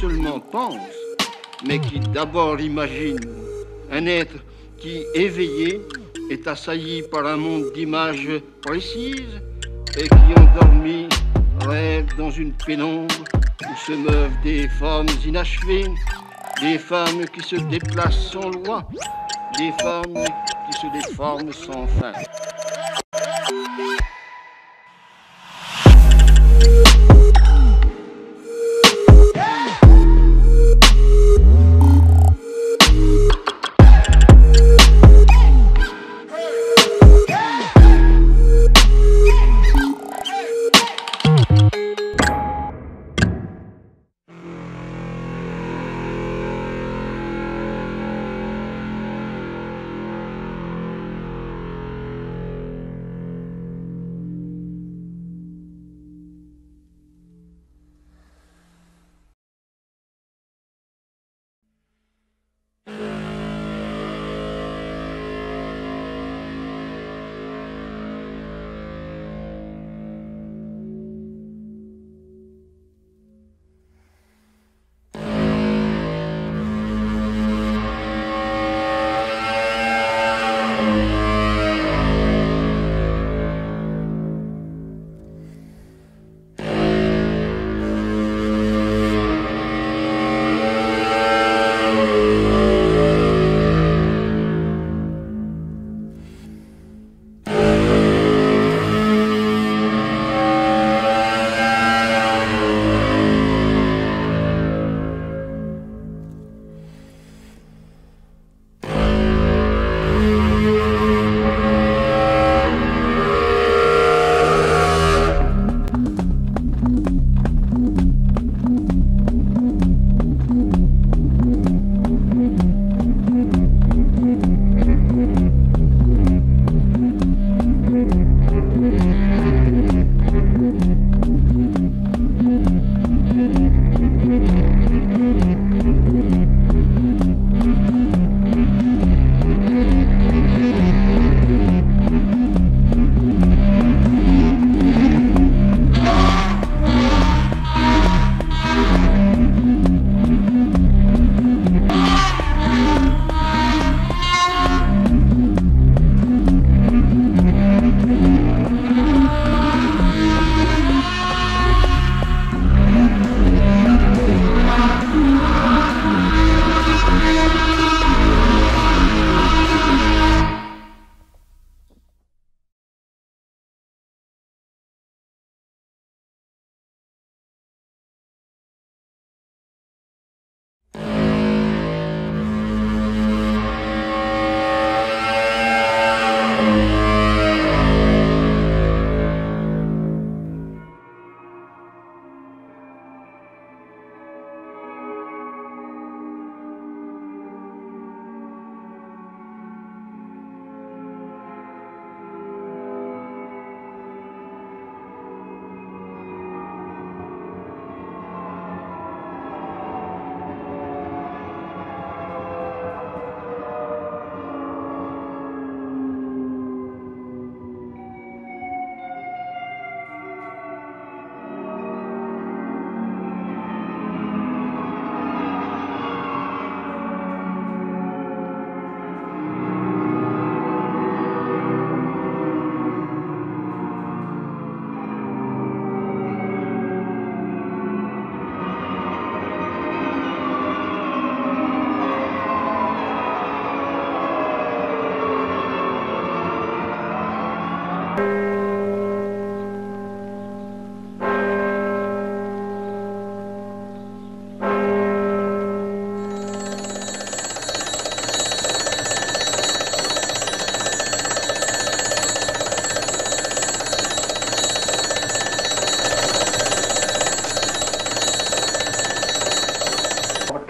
seulement pense, mais qui d'abord imagine. Un être qui, éveillé, est assailli par un monde d'images précises et qui, endormi, rêve dans une pénombre où se meuvent des formes inachevées, des femmes qui se déplacent sans loi, des femmes qui se déforment sans fin.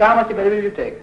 how much better will you take?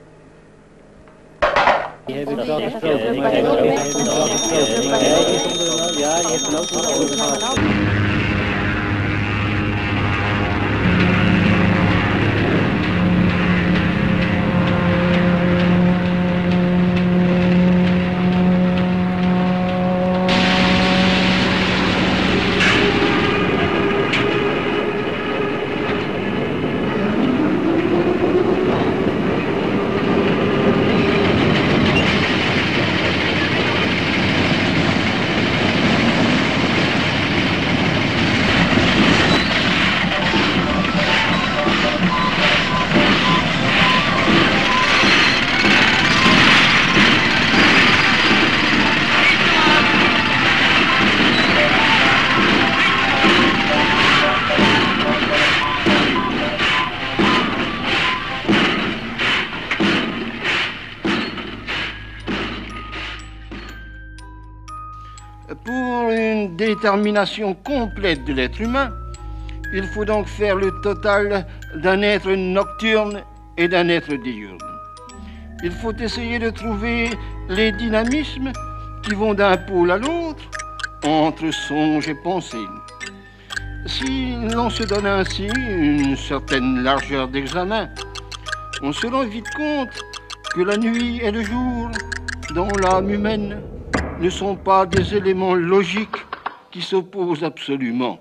Détermination complète de l'être humain, il faut donc faire le total d'un être nocturne et d'un être diurne. Il faut essayer de trouver les dynamismes qui vont d'un pôle à l'autre entre songe et pensée. Si l'on se donne ainsi une certaine largeur d'examen, on se rend vite compte que la nuit et le jour, dans l'âme humaine, ne sont pas des éléments logiques qui s'opposent absolument.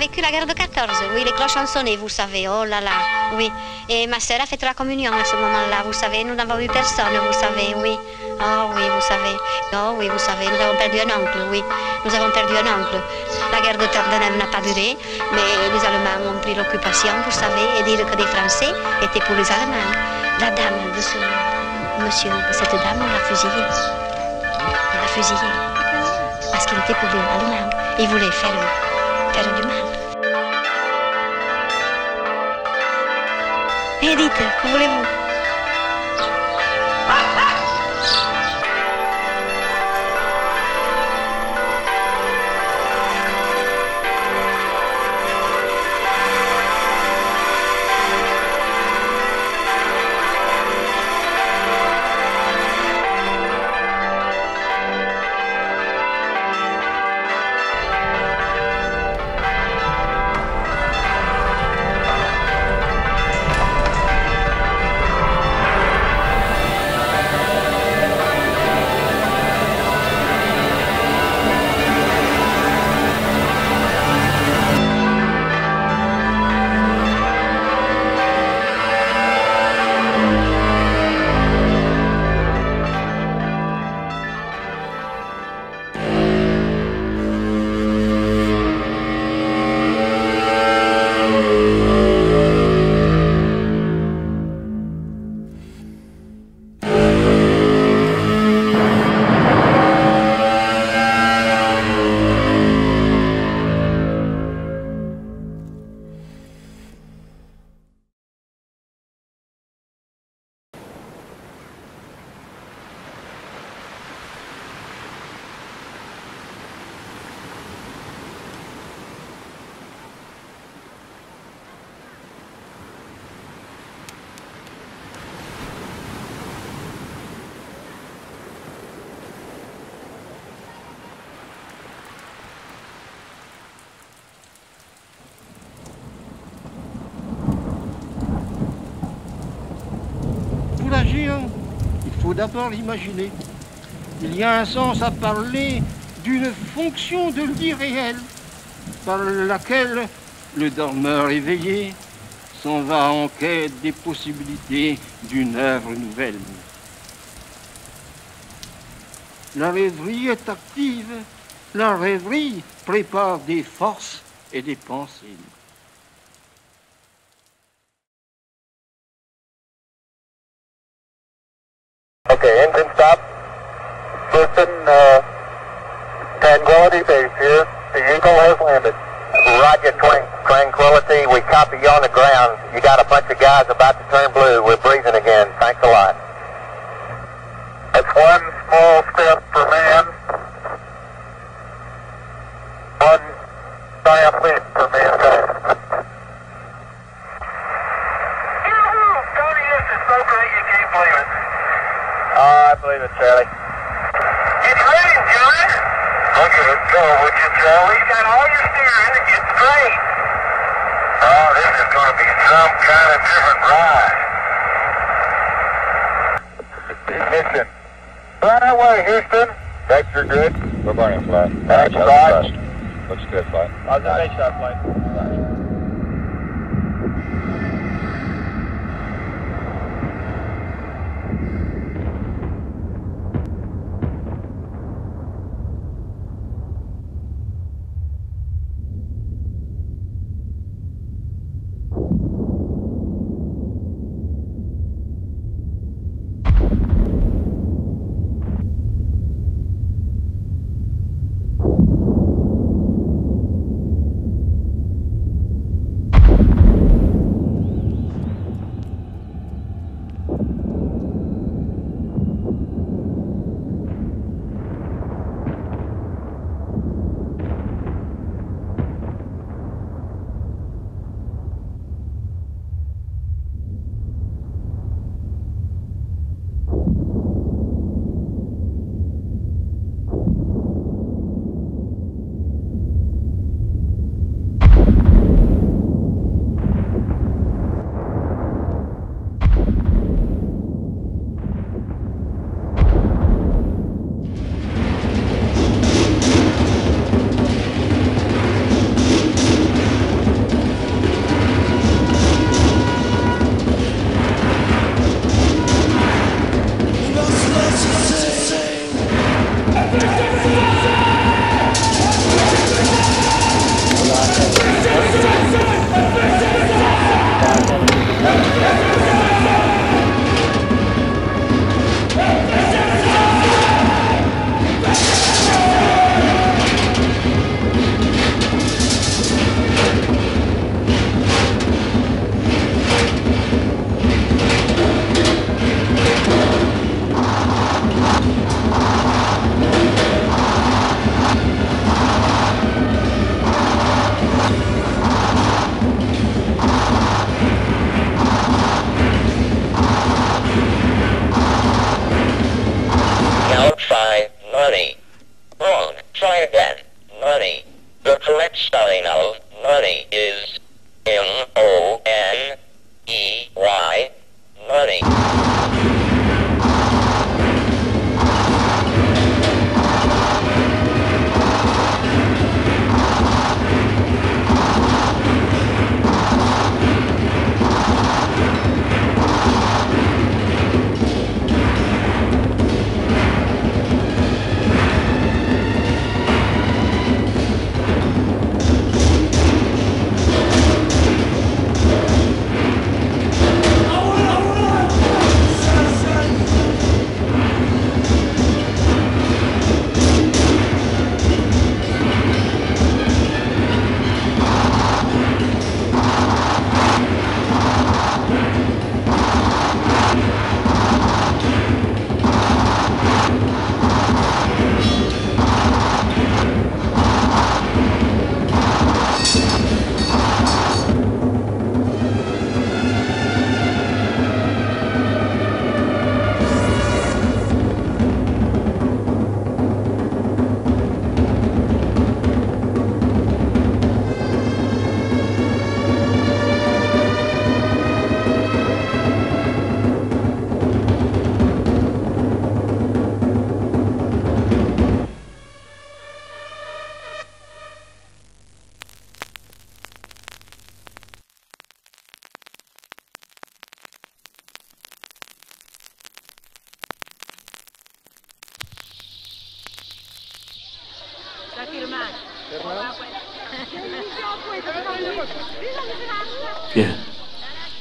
Vécu la guerre de 14. Oui, les cloches ont sonné, vous savez. Oh là là, oui. Et ma sœur a fait la communion à ce moment-là, vous savez. Nous n'avons eu personne, vous savez, oui. Oh oui, vous savez. Oh oui, vous savez, nous avons perdu un oncle, oui. Nous avons perdu un oncle. La guerre de Dardanelles n'a pas duré, mais les Allemands ont pris l'occupation, vous savez, et dire que des Français étaient pour les Allemands. La dame de ce monsieur, cette dame, on l'a fusillé. On l'a fusillé. Parce qu'il était pour les Allemands. Il voulait faire, faire du mal. Et dites, que d'abord l'imaginer. Il y a un sens à parler d'une fonction de l'irréel par laquelle le dormeur éveillé s'en va en quête des possibilités d'une œuvre nouvelle. La rêverie est active, la rêverie prépare des forces et des pensées. Okay, engine stop. Houston, uh, Tranquility Base here. The Eagle has landed. Roger, tran- Tranquility. We copy you on the ground. You got a bunch of guys about to turn blue. We're breathing again. Thanks a lot. That's one small step for man. One giant leap for mankind. Tony, this is so great you can't believe it. Oh, I believe it, Charlie. It's raining, John. Look at it go, would you, Charlie? You got all your steering. It's great. Oh, this is going to be some kind of different ride. Ignition. Fly that way, Houston. Vector good. We're burning flat. That's How's fine. the thrust? Looks good, flight. Observation flight.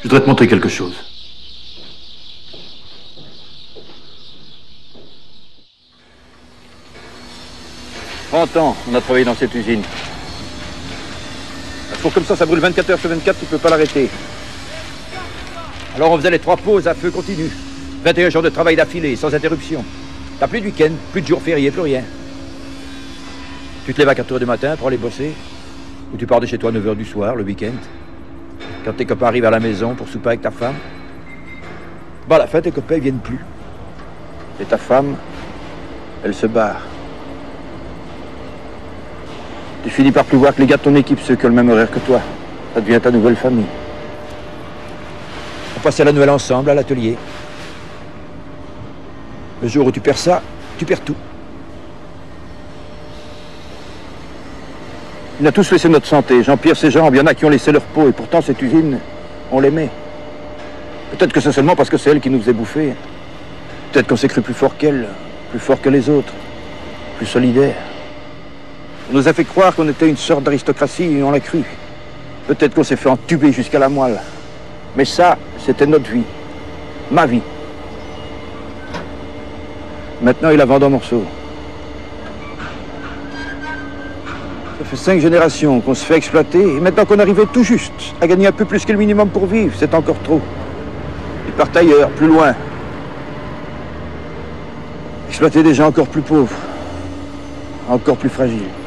Voudrais te montrer quelque chose. « 30 ans, on a travaillé dans cette usine. Un four comme ça, ça brûle 24 heures sur 24, tu peux pas l'arrêter. Alors on faisait les trois pauses à feu continu. 21 jours de travail d'affilée, sans interruption. T'as plus de week-end, plus de jours fériés, plus rien. Tu te lèves à 4 heures du matin pour aller bosser, ou tu pars de chez toi à 9 heures du soir, le week-end. Quand tes copains arrivent à la maison pour souper avec ta femme, bah à la fin, tes copains ils viennent plus. Et ta femme, elle se barre. Tu finis par plus voir que les gars de ton équipe, ceux qui ont le même horaire que toi. Ça devient ta nouvelle famille. On passait la Noël ensemble à l'atelier. Le jour où tu perds ça, tu perds tout. On a tous laissé notre santé. Jean-Pierre, ses jambes, il y en a qui ont laissé leur peau. Et pourtant, cette usine, on l'aimait. Peut-être que c'est seulement parce que c'est elle qui nous faisait bouffer. Peut-être qu'on s'est cru plus fort qu'elle, plus fort que les autres, plus solidaire. On nous a fait croire qu'on était une sorte d'aristocratie et on l'a cru. Peut-être qu'on s'est fait entuber jusqu'à la moelle. Mais ça, c'était notre vie. Ma vie. Maintenant, il a vendu en morceaux. Fait cinq générations qu'on se fait exploiter, et maintenant qu'on arrivait tout juste à gagner un peu plus que le minimum pour vivre, c'est encore trop. Ils partent ailleurs, plus loin. Exploiter des gens encore plus pauvres, encore plus fragiles.